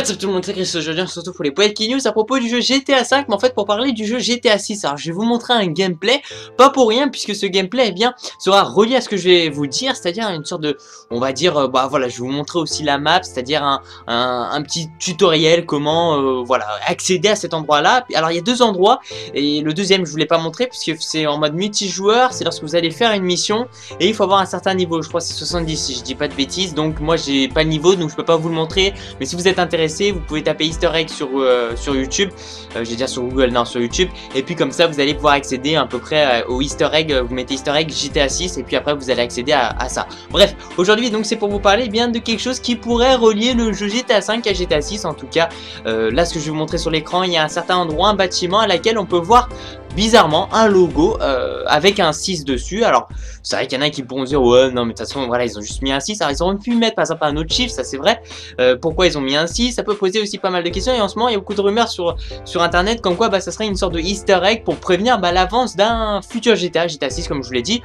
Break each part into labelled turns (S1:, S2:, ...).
S1: What's tout le monde, c'est Chris, aujourd'hui surtout pour les qui news à propos du jeu GTA 5, mais en fait pour parler du jeu GTA 6. Alors je vais vous montrer un gameplay, pas pour rien, puisque ce gameplay eh bien, sera relié à ce que je vais vous dire, c'est-à-dire une sorte de, on va dire, euh, bah voilà, je vais vous montrer aussi la map, c'est-à-dire un, un, petit tutoriel, comment, euh, voilà, accéder à cet endroit-là. Alors il y a deux endroits, et le deuxième je voulais pas montrer, puisque c'est en mode multijoueur, c'est lorsque vous allez faire une mission, et il faut avoir un certain niveau, je crois c'est 70 si je dis pas de bêtises, donc moi j'ai pas le niveau, donc je peux pas vous le montrer, mais si vous êtes intéressé, vous pouvez taper Easter egg sur, euh, sur YouTube, euh, je dire sur Google, non sur YouTube, et puis comme ça vous allez pouvoir accéder à peu près euh, au Easter egg, vous mettez Easter egg GTA 6 et puis après vous allez accéder à, ça. Bref, aujourd'hui donc c'est pour vous parler bien de quelque chose qui pourrait relier le jeu GTA 5 à GTA 6 en tout cas. là ce que je vais vous montrer sur l'écran, il y a un certain endroit, un bâtiment à laquelle on peut voir bizarrement un logo euh, avec un 6 dessus. Alors, c'est vrai qu'il y en a qui pourront dire, ouais, non, mais de toute façon, voilà, ils ont juste mis un 6. Alors, ils auraient pu mettre par exemple un autre chiffre, ça c'est vrai. Euh, pourquoi ils ont mis un 6 Ça peut poser aussi pas mal de questions. Et en ce moment, il y a beaucoup de rumeurs sur, sur internet comme quoi bah, ça serait une sorte de easter egg pour prévenir bah, l'avance d'un futur GTA, GTA 6, comme je vous l'ai dit.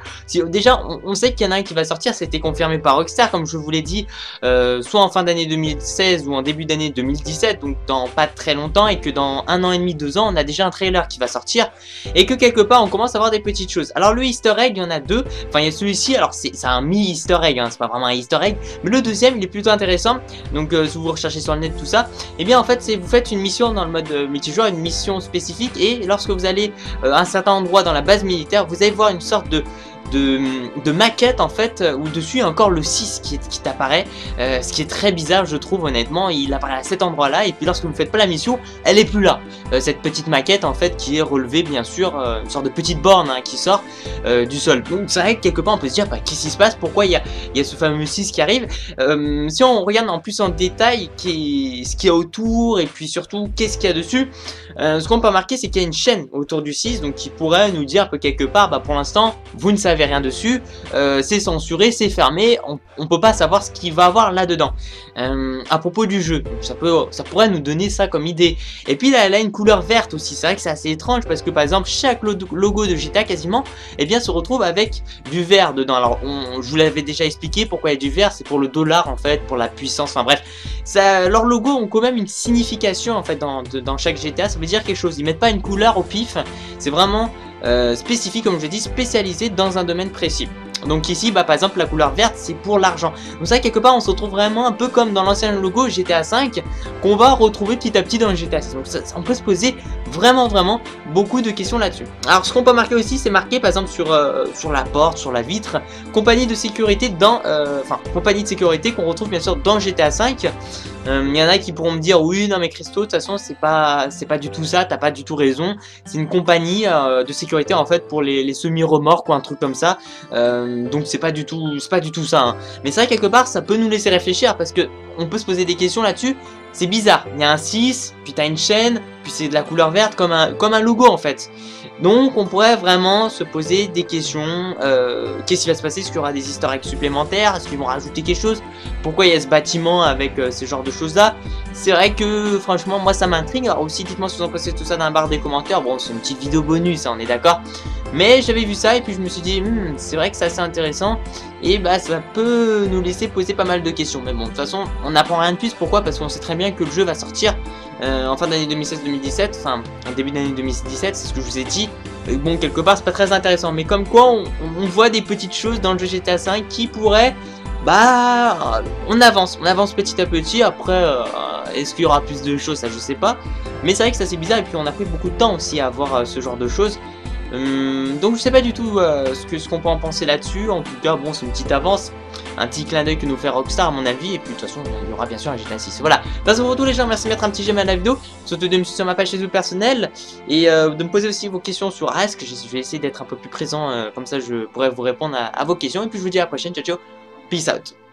S1: Déjà, on, sait qu'il y en a un qui va sortir, c'était confirmé par Rockstar, comme je vous l'ai dit, euh, soit en fin d'année 2016 ou en début d'année 2017, donc dans pas très longtemps, et que dans un an et demi, deux ans, on a déjà un trailer qui va sortir et que quelque part on commence à voir des petites choses. Alors le easter egg, il y en a deux, enfin il y a celui-ci, alors c'est un mi-easter egg, hein, c'est pas vraiment un easter egg, mais le deuxième il est plutôt intéressant, donc euh, si vous recherchez sur le net tout ça, et eh bien en fait c'est vous faites une mission dans le mode euh, multijoueur, une mission spécifique, et lorsque vous allez euh, à un certain endroit dans la base militaire, vous allez voir une sorte de de, maquette en fait où dessus encore le 6 qui, qui t'apparaît euh, ce qui est très bizarre je trouve honnêtement. Il apparaît à cet endroit là et puis lorsque vous ne faites pas la mission elle est plus là. Euh, cette petite maquette en fait qui est relevée bien sûr euh, une sorte de petite borne hein, qui sort du sol. Donc c'est vrai que quelque part on peut se dire bah, qu'est-ce qui se passe? Pourquoi il y a, y a, ce fameux 6 qui arrive? Si on regarde en plus en détail ce qu'il y a autour et puis surtout qu'est-ce qu'il y a dessus ce qu'on peut remarquer c'est qu'il y a une chaîne autour du 6 donc qui pourrait nous dire que quelque part bah, pour l'instant vous ne savez rien dessus, euh, c'est censuré, c'est fermé, on, peut pas savoir ce qu'il va avoir là-dedans. Euh, à propos du jeu, ça, peut, ça pourrait nous donner ça comme idée. Et puis là, elle a une couleur verte aussi, c'est vrai que c'est assez étrange parce que par exemple, chaque logo de GTA quasiment, eh bien, se retrouve avec du vert dedans. Alors, on, je vous l'avais déjà expliqué pourquoi il y a du vert, c'est pour le dollar en fait, pour la puissance, enfin bref. Ça, leurs logos ont quand même une signification en fait dans chaque GTA, ça veut dire quelque chose. Ils mettent pas une couleur au pif, c'est vraiment euh, spécifique, comme je l'ai dit, spécialisé dans un domaine précis. Donc ici, bah, par exemple, la couleur verte, c'est pour l'argent. Donc ça, quelque part, on se retrouve vraiment un peu comme dans l'ancien logo GTA 5, qu'on va retrouver petit à petit dans GTA 6. Donc ça, on peut se poser vraiment, vraiment beaucoup de questions là-dessus. Alors, ce qu'on peut marquer aussi, c'est marqué, par exemple, sur, euh, sur la porte, sur la vitre, compagnie de sécurité dans... Euh, enfin, compagnie de sécurité qu'on retrouve, bien sûr, dans GTA 5. Euh, il y en a qui pourront me dire, oui, non, mais Christo, de toute façon, c'est pas, c'est pas du tout ça, t'as pas du tout raison. C'est une compagnie de sécurité, en fait, pour les, les semi-remorques ou un truc comme ça. Euh, donc c'est pas du tout c'est pas du tout ça. Hein. Mais vrai quelque part ça peut nous laisser réfléchir parce que on peut se poser des questions là-dessus. C'est bizarre. Il y a un 6, puis t'as une chaîne, puis c'est de la couleur verte comme un, comme un logo en fait. Donc on pourrait vraiment se poser des questions. Euh, qu'est-ce qui va se passer? Est-ce qu'il y aura des eggs supplémentaires? Est-ce qu'ils vont rajouter quelque chose? Pourquoi il y a ce bâtiment avec euh, ce genre de choses là C'est vrai que franchement moi ça m'intrigue. Alors aussi dites-moi si vous en pensez tout ça dans la barre des commentaires. Bon c'est une petite vidéo bonus, hein, on est d'accord? Mais j'avais vu ça et puis je me suis dit, hmm, c'est vrai que c'est assez intéressant. Et bah ça peut nous laisser poser pas mal de questions. Mais bon, de toute façon, on n'apprend rien de plus. Pourquoi? Parce qu'on sait très bien que le jeu va sortir euh, en fin d'année 2016-2017. Enfin, en début d'année 2017, c'est ce que je vous ai dit. Bon, quelque part, c'est pas très intéressant. Mais comme quoi, on, voit des petites choses dans le jeu GTA 5 qui pourraient... Bah, on avance, on avance petit à petit. Après, euh, est-ce qu'il y aura plus de choses? Ça, je sais pas. Mais c'est vrai que ça c'est bizarre et puis on a pris beaucoup de temps aussi à voir euh, ce genre de choses. Hum, donc je sais pas du tout euh, ce qu'on peut en penser là-dessus. En tout cas, bon, c'est une petite avance. Un petit clin d'œil que nous fait Rockstar à mon avis. Et puis de toute façon, il y aura bien sûr un GTA 6. Voilà. Toute façon, tous les gens, merci de mettre un petit j'aime à la vidéo. Surtout de me suivre sur ma page Facebook personnelle. Et euh, de me poser aussi vos questions sur Ask. Je vais essayer d'être un peu plus présent. Euh, comme ça, je pourrais vous répondre à, à vos questions. Et puis je vous dis à la prochaine. Ciao, ciao. Peace out.